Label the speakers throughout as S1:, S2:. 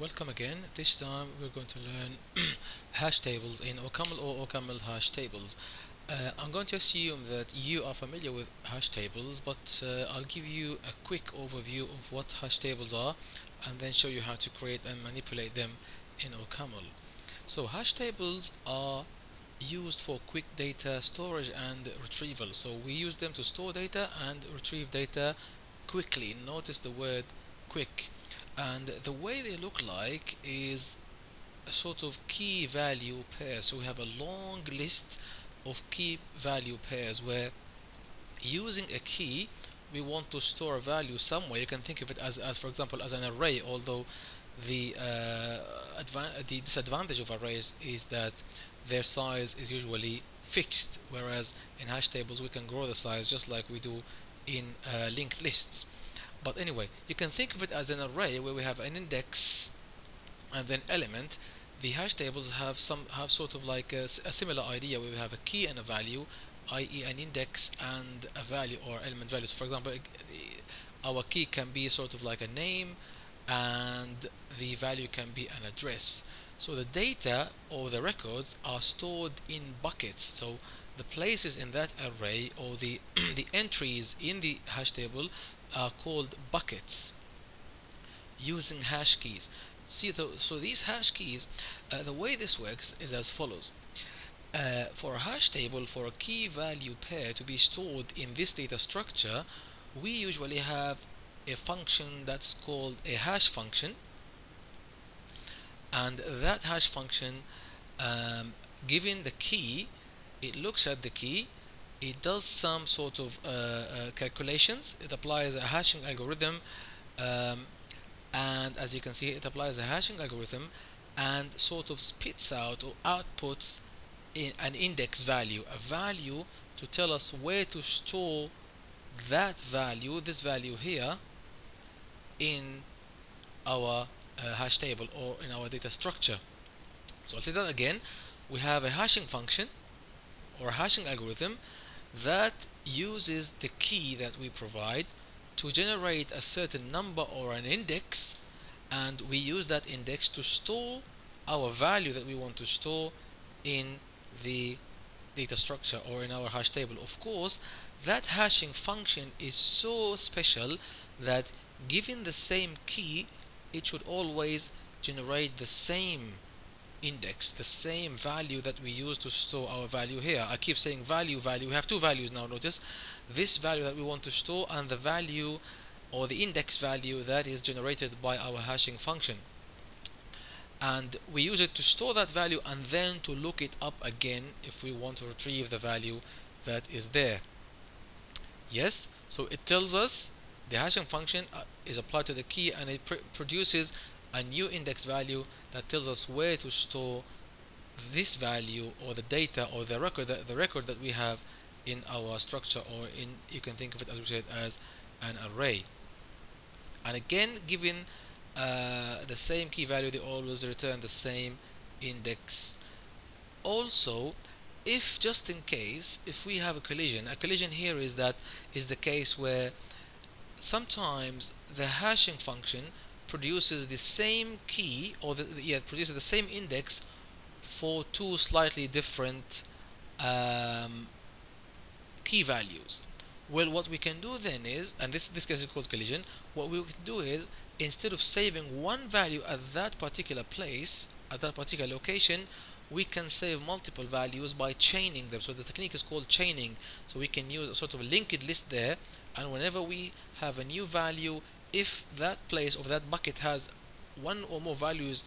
S1: Welcome again. This time we're going to learn hash tables in OCaml or OCaml hash tables. Uh, I'm going to assume that you are familiar with hash tables, but uh, I'll give you a quick overview of what hash tables are and then show you how to create and manipulate them in OCaml. So hash tables are used for quick data storage and retrieval. So we use them to store data and retrieve data quickly. Notice the word quick and the way they look like is a sort of key value pair so we have a long list of key value pairs where using a key we want to store a value somewhere. You can think of it as, as for example as an array although the, uh, the disadvantage of arrays is that their size is usually fixed whereas in hash tables we can grow the size just like we do in uh, linked lists but anyway, you can think of it as an array where we have an index and then element. The hash tables have some have sort of like a, a similar idea where we have a key and a value, i.e. an index and a value or element value. So for example, our key can be sort of like a name and the value can be an address. So the data or the records are stored in buckets. So the places in that array or the the entries in the hash table are called buckets using hash keys. See, the, so these hash keys, uh, the way this works is as follows. Uh, for a hash table, for a key value pair to be stored in this data structure, we usually have a function that's called a hash function. And that hash function, um, given the key, it looks at the key it does some sort of uh, uh, calculations. It applies a hashing algorithm um, and as you can see it applies a hashing algorithm and sort of spits out or outputs in an index value a value to tell us where to store that value this value here in our uh, hash table or in our data structure. So I'll say that again. We have a hashing function or a hashing algorithm that uses the key that we provide to generate a certain number or an index and we use that index to store our value that we want to store in the data structure or in our hash table. Of course that hashing function is so special that given the same key it should always generate the same index the same value that we use to store our value here. I keep saying value value. We have two values now notice. This value that we want to store and the value or the index value that is generated by our hashing function. And we use it to store that value and then to look it up again if we want to retrieve the value that is there. Yes? So it tells us the hashing function uh, is applied to the key and it pr produces a new index value that tells us where to store this value or the data or the record that, the record that we have in our structure or in you can think of it as we said as an array. And again given uh, the same key value they always return the same index. Also if just in case if we have a collision a collision here is that is the case where sometimes the hashing function produces the same key or the, yeah produces the same index for two slightly different um, key values. Well what we can do then is and this this case is called collision what we can do is instead of saving one value at that particular place at that particular location we can save multiple values by chaining them. So the technique is called chaining. So we can use a sort of linked list there and whenever we have a new value if that place or that bucket has one or more values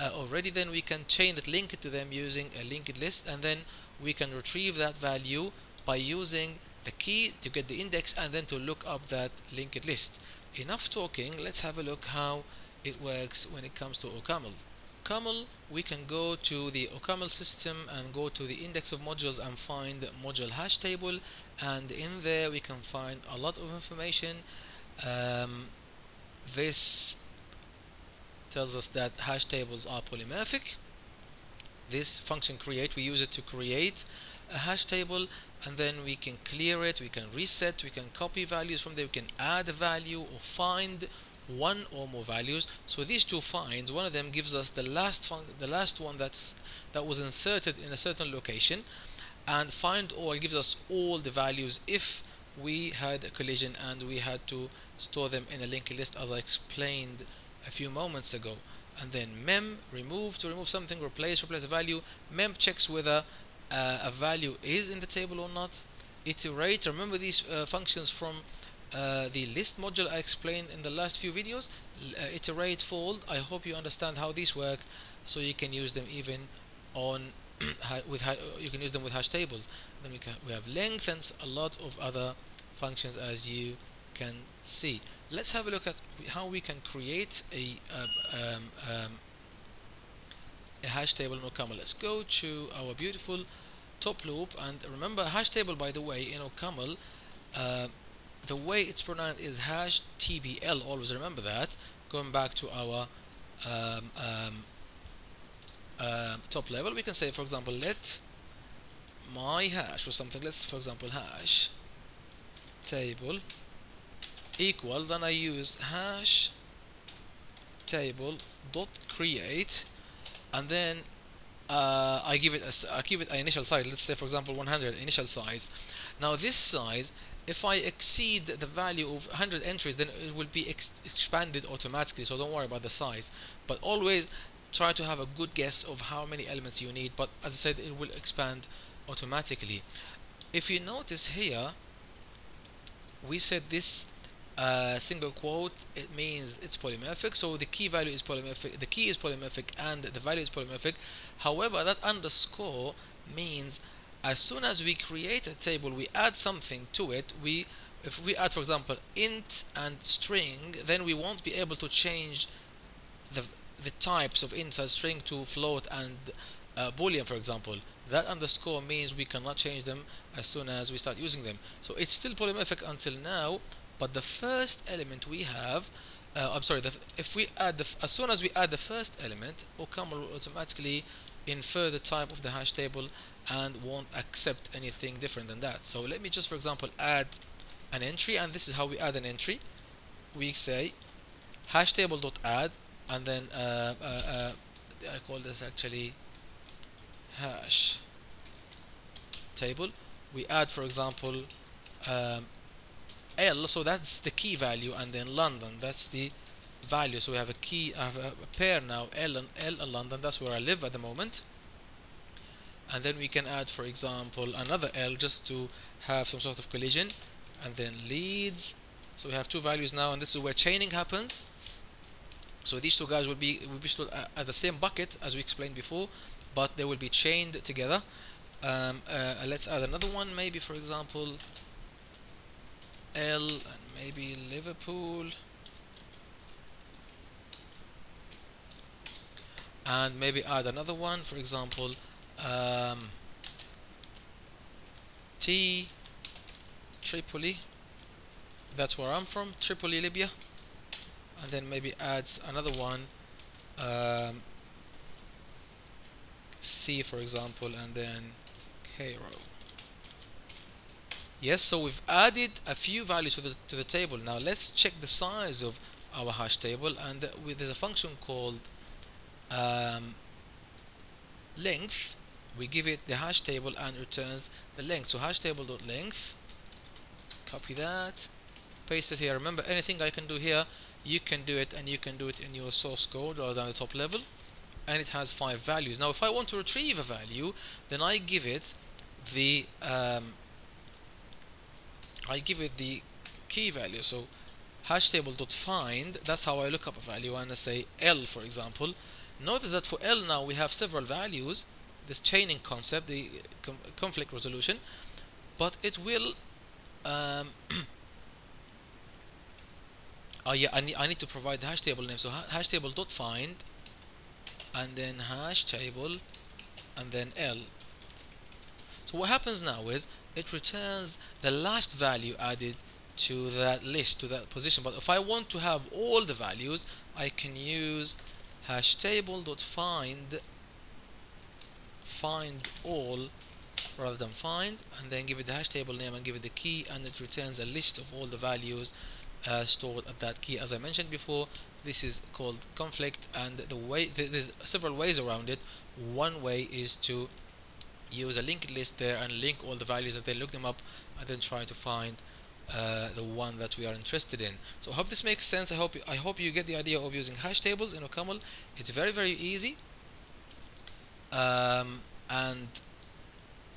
S1: uh, already then we can chain it link it to them using a linked list and then we can retrieve that value by using the key to get the index and then to look up that linked list. Enough talking. Let's have a look how it works when it comes to OCaml. OCaml we can go to the OCaml system and go to the index of modules and find module hash table. And in there we can find a lot of information. Um, this tells us that hash tables are polymorphic this function create we use it to create a hash table and then we can clear it we can reset we can copy values from there we can add a value or find one or more values. So these two finds one of them gives us the last the last one that's that was inserted in a certain location and find all gives us all the values if we had a collision and we had to store them in a linked list as I explained a few moments ago. And then mem remove to remove something replace replace a value. Mem checks whether uh, a value is in the table or not. Iterate. Remember these uh, functions from uh, the list module I explained in the last few videos? Uh, iterate fold. I hope you understand how these work so you can use them even on with you can use them with hash tables. Then we can we have length and a lot of other functions as you can see let's have a look at how we can create a um, um, a hash table in OCaml let's go to our beautiful top loop and remember hash table by the way in OCaml uh, the way it's pronounced is hash tbl always remember that going back to our um, um, uh, top level. We can say for example let my hash or something. Let's for example hash table equals and I use hash table dot create and then uh, I give it a, I give it an initial size. Let's say for example 100 initial size. Now this size if I exceed the value of 100 entries then it will be ex expanded automatically so don't worry about the size. But always try to have a good guess of how many elements you need but as I said it will expand automatically. If you notice here we said this uh, single quote it means it's polymorphic. So the key value is polymorphic the key is polymorphic and the value is polymorphic. However that underscore means as soon as we create a table we add something to it. We if we add for example int and string then we won't be able to change the the types of int and string to float and uh, boolean for example. That underscore means we cannot change them as soon as we start using them. So it's still polymorphic until now but the first element we have uh, I'm sorry the, if we add the as soon as we add the first element OCaml will automatically infer the type of the hash table and won't accept anything different than that. So let me just for example add an entry and this is how we add an entry. We say hash table dot add and then uh, uh, uh I call this actually hash table. We add for example um, L so that's the key value and then London that's the value. So we have a key I have a, pair now L and L and London that's where I live at the moment. And then we can add for example another L just to have some sort of collision and then Leeds. So we have two values now and this is where chaining happens. So these two guys will be will be stored at the same bucket as we explained before but they will be chained together. Um, uh, let's add another one maybe for example L and maybe Liverpool. And maybe add another one for example um, T Tripoli. That's where I'm from Tripoli Libya. And then maybe adds another one um, C for example and then Cairo yes so we've added a few values to the, to the table. Now let's check the size of our hash table and there's a function called um, length. We give it the hash table and returns the length. So hash table dot length copy that paste it here. Remember anything I can do here you can do it and you can do it in your source code rather than the top level. And it has five values. Now if I want to retrieve a value then I give it the um, I give it the key value. So hash table dot find that's how I look up a value and I say L for example. Notice that for L now we have several values this chaining concept the com conflict resolution but it will um, oh yeah I need, I need to provide the hash table name. So ha hash table dot find and then hash table and then L so what happens now is it returns the last value added to that list to that position. But if I want to have all the values I can use hash table dot find find all rather than find and then give it the hash table name and give it the key and it returns a list of all the values uh, stored at that key. As I mentioned before this is called conflict and the way th there's several ways around it. One way is to use a linked list there and link all the values and then look them up and then try to find uh, the one that we are interested in. So I hope this makes sense. I hope you, I hope you get the idea of using hash tables in OCaml. It's very very easy, um, and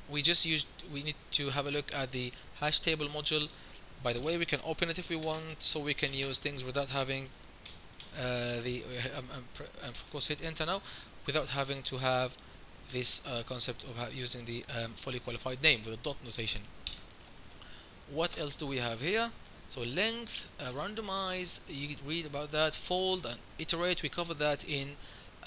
S1: we just used we need to have a look at the hash table module. By the way, we can open it if we want, so we can use things without having uh, the um, um, um, of course hit enter now without having to have this uh, concept of using the um, fully qualified name with a dot notation. What else do we have here? So length uh, randomize you read about that fold and iterate. We cover that in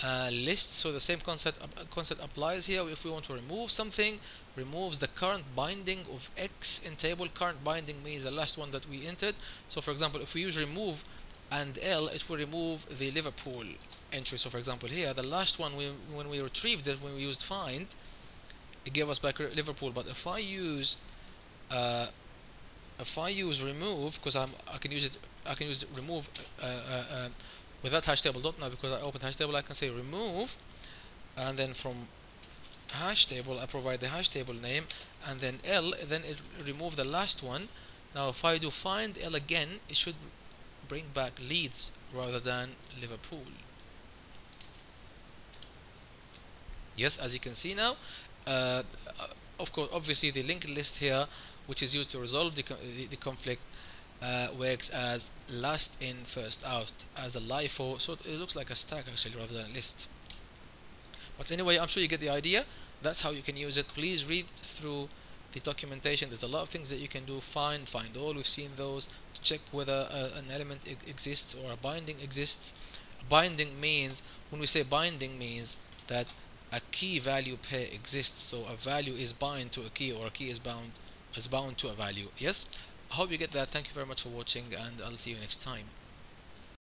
S1: uh, list so the same concept uh, concept applies here. If we want to remove something removes the current binding of x in table. Current binding means the last one that we entered. So for example if we use remove and L it will remove the Liverpool entry. So for example here the last one we, when we retrieved it when we used find it gave us back Liverpool. But if I use uh, if I use remove because I'm I can use it I can use remove uh, uh, uh, without hash table not now because I opened hash table I can say remove and then from hash table I provide the hash table name and then L then it remove the last one. Now if I do find L again it should bring back Leeds rather than Liverpool yes as you can see now uh, of course obviously the linked list here which is used to resolve the, the, the conflict uh, works as last in first out as a LIFO so it looks like a stack actually rather than a list. But anyway I'm sure you get the idea. That's how you can use it. Please read through the documentation. There's a lot of things that you can do. Find find all. We've seen those. To check whether uh, an element exists or a binding exists. Binding means when we say binding means that a key value pair exists so a value is bind to a key or a key is bound is bound to a value. Yes? I hope you get that. Thank you very much for watching and I'll see you next time